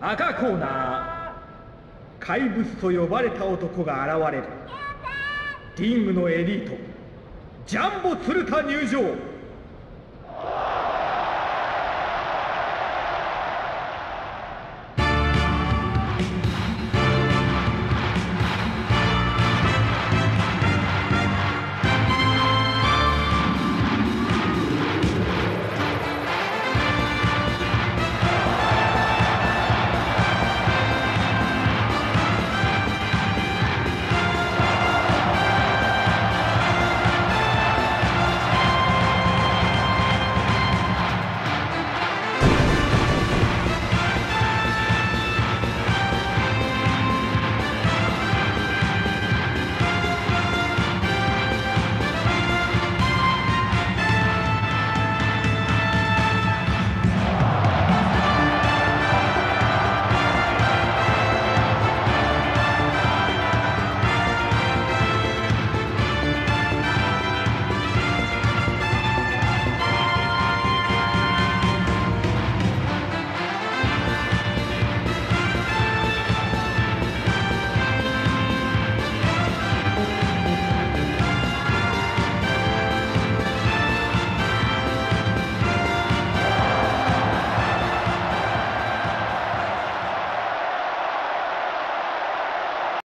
赤コーナー。怪物と呼ばれた男が現れる。リングのエリート。ジャンボ鶴田入場。